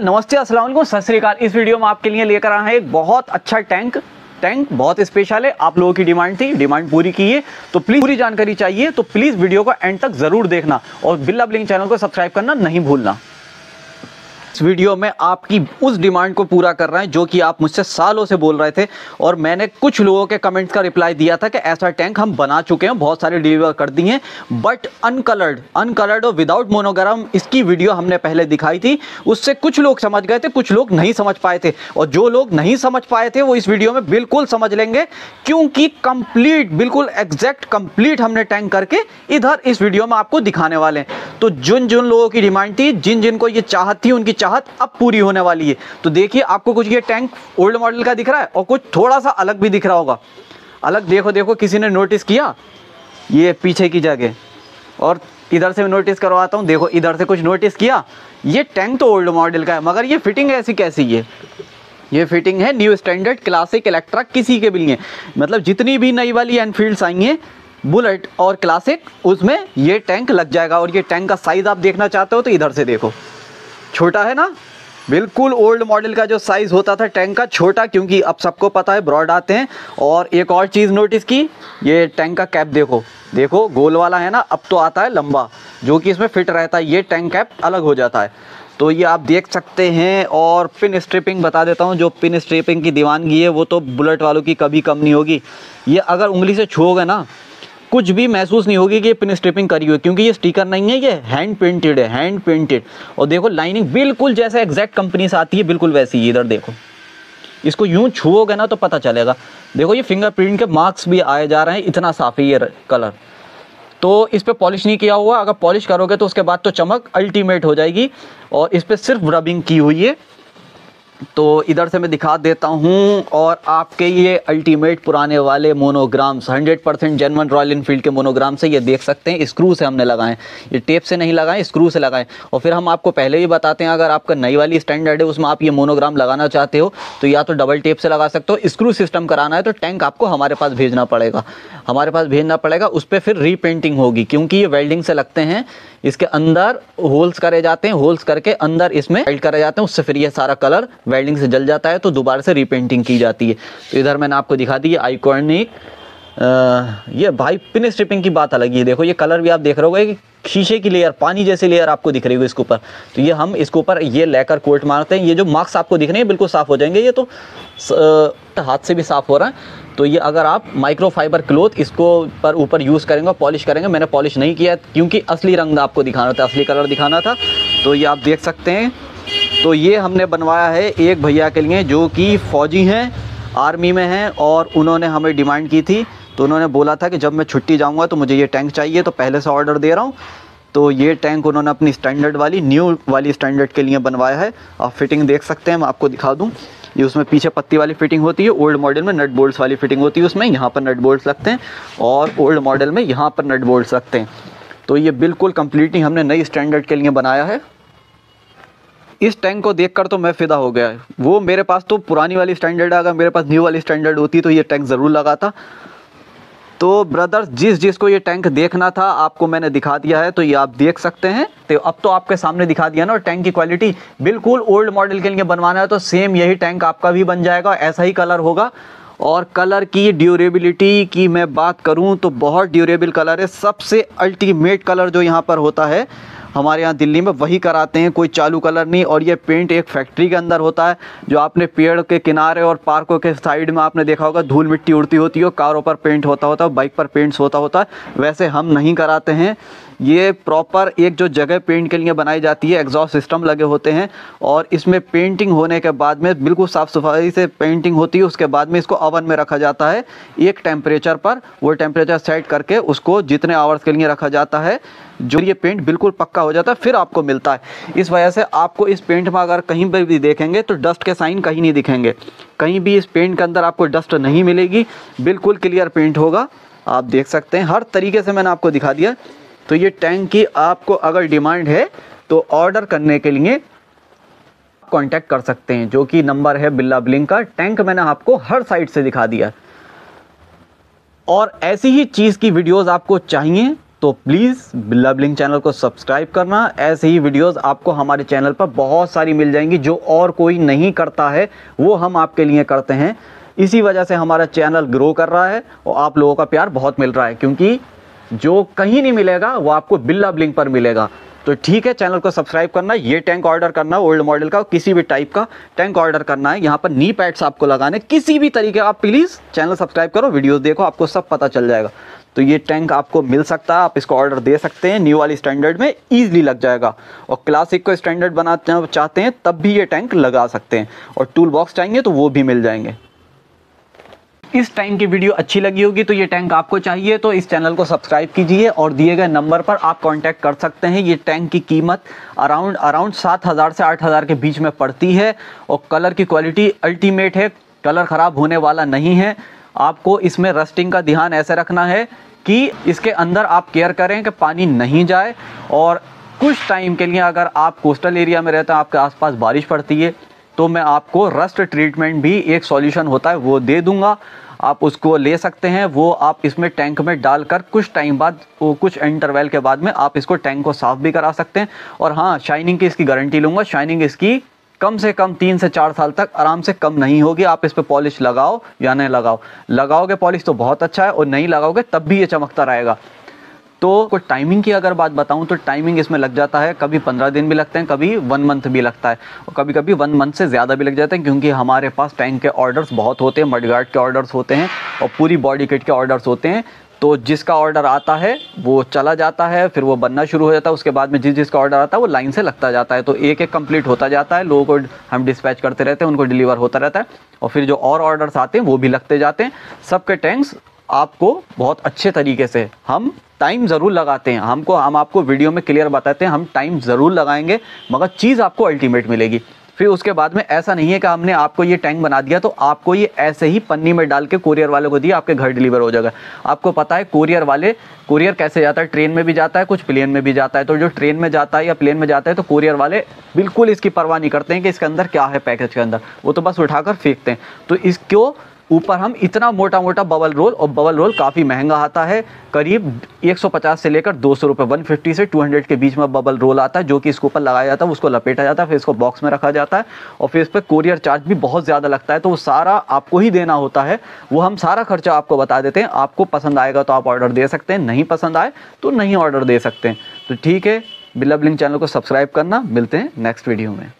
नमस्ते असल सत इस वीडियो में आपके लिए लेकर आए हैं एक बहुत अच्छा टैंक। टैंक बहुत स्पेशल है। आप लोगों की डिमांड थी, डिमांड पूरी की है। तो प्लीज़ पूरी जानकारी चाहिए तो प्लीज़ वीडियो को एंड तक ज़रूर देखना और बिल्ला ब्लिंग चैनल को सब्सक्राइब करना नहीं भूलना। इस वीडियो में आपकी उस डिमांड को पूरा कर रहे हैं जो कि आप मुझसे सालों से बोल रहे थे और मैंने कुछ लोगों के कमेंट्स का रिप्लाई दिया था कि ऐसा टैंक हम बना चुके हैं, बहुत सारे डिलीवर कर दिए हैं बट अनकलर्ड अनकलर्ड और विदाउट मोनोग्राम इसकी वीडियो हमने पहले दिखाई थी। उससे कुछ लोग समझ गए थे, कुछ लोग नहीं समझ पाए थे और जो लोग नहीं समझ पाए थे वो इस वीडियो में बिल्कुल समझ लेंगे क्योंकि कंप्लीट बिल्कुल एग्जैक्ट कंप्लीट हमने टैंक करके इधर इस वीडियो में आपको दिखाने वाले हैं। तो जिन जिन लोगों की डिमांड थी जिन जिनको ये चाहत थी, उनकी चाहत अब पूरी होने वाली है। तो देखिए, आपको कुछ ये टैंक ओल्ड मॉडल का दिख रहा है और कुछ थोड़ा सा अलग भी दिख रहा होगा। अलग देखो देखो, किसी ने नोटिस किया? ये पीछे की जगह। और इधर से नोटिस करवाता हूँ। देखो, इधर से कुछ नोटिस किया? ये टैंक तो ओल्ड मॉडल का है, मगर ये फिटिंग ऐसी कैसी है? ये फिटिंग है न्यू स्टैंडर्ड क्लासिक इलेक्ट्रा किसी के भी है मतलब जितनी भी नई वाली एनफील्ड्स आई हैं बुलेट और क्लासिक उसमें ये टैंक लग जाएगा। और ये टैंक का साइज़ आप देखना चाहते हो तो इधर से देखो। छोटा है ना? बिल्कुल ओल्ड मॉडल का जो साइज़ होता था टैंक का छोटा, क्योंकि अब सबको पता है ब्रॉड आते हैं। और एक और चीज़ नोटिस की, ये टैंक का कैप देखो। देखो, गोल वाला है ना, अब तो आता है लंबा, जो कि इसमें फिट रहता है, ये टैंक कैप अलग हो जाता है। तो ये आप देख सकते हैं, और पिन स्ट्रिपिंग बता देता हूँ, जो पिन स्ट्रिपिंग की दीवानगी है, वो तो बुलेट वालों की कभी कम नहीं होगी। ये अगर उंगली से छूओगे ना कुछ भी महसूस नहीं होगी कि ये पिन स्ट्रिपिंग करी हुई क्योंकि ये स्टिकर नहीं है, ये हैंड प्रिंटेड है हैंड प्रिंटेड और देखो लाइनिंग बिल्कुल जैसे एग्जैक्ट कंपनी से आती है, बिल्कुल वैसी ही इधर देखो, इसको यूँ छुओगे ना तो पता चलेगा। देखो, ये फिंगरप्रिंट के मार्क्स भी आए जा रहे हैं, इतना साफ़ है ये कलर तो इस पर पॉलिश नहीं किया हुआ, अगर पॉलिश करोगे तो उसके बाद तो चमक अल्टीमेट हो जाएगी। और इस पर सिर्फ़ रबिंग की हुई है। तो इधर से मैं दिखा देता हूँ और आपके ये अल्टीमेट पुराने वाले monograms 100 percent genuine Royal Enfield के मोनोग्राम से ये देख सकते हैं स्क्रू से हमने लगाए ये टेप से नहीं लगाएँ स्क्रू से लगाए और फिर हम आपको पहले ही बताते हैं, अगर आपका नई वाली स्टैंडर्ड है, उसमें आप ये मोनोग्राम लगाना चाहते हो तो या तो डबल टेप से लगा सकते हो स्क्रू सिस्टम कराना है तो टैंक आपको हमारे पास भेजना पड़ेगा। हमारे पास भेजना पड़ेगा, उस पर फिर रीपेंटिंग होगी, क्योंकि ये वेल्डिंग से लगते हैं इसके अंदर होल्स करे जाते हैं, होल्स करके अंदर इसमें वेल्ड करे जाते हैं, उससे फिर ये सारा कलर वेल्डिंग से जल जाता है तो दोबारा से रिपेंटिंग की जाती है। तो इधर मैंने आपको दिखा दी आइकॉनिक ये भाई पिन स्ट्रिपिंग की बात अलग ही। है देखो, ये कलर भी आप देख रहे हो शीशे की लेयर पानी जैसी लेयर आपको दिख रही है इसके ऊपर। तो ये हम इसके ऊपर ये लेकर कोट मारते हैं। ये जो मार्क्स आपको दिख रहे हैं बिल्कुल साफ़ हो जाएँगे। ये तो हाथ से भी साफ़ हो रहा है। तो ये अगर आप माइक्रो फाइबर क्लोथ इसको पर ऊपर यूज़ करेंगे पॉलिश करेंगे, मैंने पॉलिश नहीं किया क्योंकि असली रंग आपको दिखाना था, असली कलर दिखाना था। तो ये आप देख सकते हैं। तो ये हमने बनवाया है एक भैया के लिए, जो कि फ़ौजी हैं। आर्मी में हैं और उन्होंने हमें डिमांड की थी तो उन्होंने बोला था कि जब मैं छुट्टी जाऊँगा तो मुझे ये टैंक चाहिए तो पहले से ऑर्डर दे रहा हूँ। तो ये टैंक उन्होंने अपनी स्टैंडर्ड वाली, न्यू वाली स्टैंडर्ड के लिए बनवाया है। आप फिटिंग देख सकते हैं, मैं आपको दिखा दूँ। ये उसमें पीछे पत्ती वाली फिटिंग होती है, ओल्ड मॉडल में नट बोल्ट्स वाली फिटिंग होती है उसमें, यहाँ पर नट बोल्ट्स लगते हैं, और ओल्ड मॉडल में यहाँ पर नट बोल्ट्स लगते हैं। तो ये बिल्कुल कम्प्लीटली हमने नई स्टैंडर्ड के लिए बनाया है। इस टैंक को देखकर तो मैं फ़िदा हो गया। वो मेरे पास तो पुरानी वाली स्टैंडर्ड है, अगर मेरे पास न्यू वाली स्टैंडर्ड होती तो ये टैंक ज़रूर लगाता। तो ब्रदर्स जिस जिसको ये टैंक देखना था, आपको मैंने दिखा दिया है तो ये आप देख सकते हैं। तो अब तो आपके सामने दिखा दिया ना, और टैंक की क्वालिटी बिल्कुल ओल्ड मॉडल के लिए बनवाना है तो सेम यही टैंक आपका भी बन जाएगा, ऐसा ही कलर होगा। और कलर की ड्यूरेबिलिटी की मैं बात करूँ तो बहुत ड्यूरेबल कलर है। सबसे अल्टीमेट कलर जो यहाँ पर होता है, हमारे यहाँ दिल्ली में वही कराते हैं, कोई चालू कलर नहीं। और ये पेंट एक फैक्ट्री के अंदर होता है, जो आपने पेड़ के किनारे और पार्कों के साइड में आपने देखा होगा, धूल मिट्टी उड़ती होती है कारों पर पेंट होता होता है बाइक पर पेंट्स होता होता है। वैसे हम नहीं कराते हैं। ये प्रॉपर एक जो जगह पेंट के लिए बनाई जाती है एग्जॉस्ट सिस्टम लगे होते हैं और इसमें पेंटिंग होने के बाद में बिल्कुल साफ़ सफ़ाई से पेंटिंग होती है, उसके बाद में इसको ओवन में रखा जाता है, एक टेम्परेचर पर, वो टेम्परेचर सेट करके उसको जितने आवर्स के लिए रखा जाता है, जो ये पेंट बिल्कुल पक्का हो जाता है, फिर आपको मिलता है। इस वजह से आपको इस पेंट में अगर कहीं पर भी देखेंगे तो डस्ट के साइन कहीं नहीं दिखेंगे। कहीं भी इस पेंट के अंदर आपको डस्ट नहीं मिलेगी, बिल्कुल क्लियर पेंट होगा। आप देख सकते हैं, हर तरीके से मैंने आपको दिखा दिया। तो ये टैंक की आपको अगर डिमांड है तो ऑर्डर करने के लिए कांटेक्ट कर सकते हैं, जो कि नंबर है बिल्ला ब्लिंक का। टैंक मैंने आपको हर साइड से दिखा दिया। और ऐसी ही चीज़ की वीडियोस आपको चाहिए तो प्लीज़ बिल्ला ब्लिंग चैनल को सब्सक्राइब करना। ऐसे ही वीडियोस आपको हमारे चैनल पर बहुत सारी मिल जाएँगी, जो और कोई नहीं करता है, वो हम आपके लिए करते हैं। इसी वजह से हमारा चैनल ग्रो कर रहा है, और आप लोगों का प्यार बहुत मिल रहा है, क्योंकि जो कहीं नहीं मिलेगा, वो आपको बिल्ला ब्लिंग पर मिलेगा। तो ठीक है, चैनल को सब्सक्राइब करना, ये टैंक ऑर्डर करना, ओल्ड मॉडल का, किसी भी टाइप का टैंक ऑर्डर करना है। यहाँ पर नी पैड्स आपको लगाने, किसी भी तरीके, आप प्लीज़ चैनल सब्सक्राइब करो, वीडियोस देखो, आपको सब पता चल जाएगा। तो ये टैंक आपको मिल सकता है, आप इसको ऑर्डर दे सकते हैं, न्यू वाली स्टैंडर्ड में ईजिली लग जाएगा। और क्लासिक को स्टैंडर्ड बनाते चाहते हैं, तब भी ये टैंक लगा सकते हैं। और टूल बॉक्स चाहिए तो वो भी मिल जाएँगे। इस टैंक की वीडियो अच्छी लगी होगी तो ये टैंक आपको चाहिए तो इस चैनल को सब्सक्राइब कीजिए और दिए गए नंबर पर आप कांटेक्ट कर सकते हैं। ये टैंक की कीमत अराउंड अराउंड सात हज़ार से आठ हज़ार के बीच में पड़ती है और कलर की क्वालिटी अल्टीमेट है। कलर ख़राब होने वाला नहीं है। आपको इसमें रस्टिंग का ध्यान ऐसे रखना है कि इसके अंदर आप केयर करें कि पानी नहीं जाए और कुछ टाइम के लिए अगर आप कोस्टल एरिया में रहते हैं, आपके आसपास बारिश पड़ती है तो मैं आपको रस्ट ट्रीटमेंट भी एक सॉल्यूशन होता है, वो दे दूँगा। आप उसको ले सकते हैं, वो आप इसमें टैंक में डालकर कुछ टाइम बाद, वो कुछ इंटरवल के बाद में आप इसको टैंक को साफ़ भी करा सकते हैं। और हाँ शाइनिंग की इसकी गारंटी लूँगा। शाइनिंग इसकी कम से कम तीन से चार साल तक आराम से कम नहीं होगी। आप इस पर पॉलिश लगाओ या नहीं लगाओ। लगाओगे पॉलिश तो बहुत अच्छा है और नहीं लगाओगे तब भी ये चमकता रहेगा। तो कुछ टाइमिंग की अगर बात बताऊँ तो टाइमिंग इसमें लग जाता है। कभी पंद्रह दिन भी लगते हैं, कभी वन मंथ भी लगता है। और कभी कभी वन मंथ से ज़्यादा भी लग जाते हैं क्योंकि हमारे पास टैंक के ऑर्डर्स बहुत होते हैं मडगार्ड के ऑर्डर्स होते हैं और पूरी बॉडी किट के ऑर्डर्स होते हैं। तो जिसका ऑर्डर आता है, वो चला जाता है, फिर वो बनना शुरू हो जाता है, उसके बाद में जिस जिसका ऑर्डर आता है, वो लाइन से लगता जाता है। तो एक एक कंप्लीट होता जाता है, लोगों को हम डिस्पैच करते रहते हैं, उनको डिलीवर होता रहता है। और फिर जो और ऑर्डर्स आते हैं, वो भी लगते जाते हैं। सबके टैंक्स आपको बहुत अच्छे तरीके से हम टाइम ज़रूर लगाते हैं। हमको, हम आपको वीडियो में क्लियर बताते हैं, हम टाइम ज़रूर लगाएँगे, मगर चीज़ आपको अल्टीमेट मिलेगी। फिर उसके बाद में ऐसा नहीं है कि हमने आपको ये टैंक बना दिया तो आपको ये ऐसे ही पन्नी में डाल के कोरियर वाले को दिया, आपके घर डिलीवर हो जाएगा। आपको पता है कोरियर वाले कोरियर कैसे जाता है? ट्रेन में भी जाता है, कुछ प्लेन में भी जाता है। तो जो ट्रेन में जाता है या प्लेन में जाता है तो कोरियर वाले बिल्कुल इसकी परवाह नहीं करते हैं कि इसके अंदर क्या है पैकेज के अंदर। वो तो बस उठाकर फेंकते हैं। तो इसको ऊपर हम इतना मोटा मोटा बबल रोल और बबल रोल काफ़ी महँगा आता है। करीब 150 से लेकर दो सौ रुपये वन से 200 के बीच में बबल रोल आता है, जो कि इसके ऊपर लगाया जाता है, उसको लपेटा जाता है, फिर इसको बॉक्स में रखा जाता है, और फिर इस पर कोरियर चार्ज भी बहुत ज़्यादा लगता है। तो वो सारा आपको ही देना होता है। वो हम सारा खर्चा आपको बता देते हैं। आपको पसंद आएगा तो आप ऑर्डर दे सकते हैं, नहीं पसंद आए तो नहीं ऑर्डर दे सकते हैं। तो ठीक है, बिल्ला ब्लिंग चैनल को सब्सक्राइब करना। मिलते हैं नेक्स्ट वीडियो में।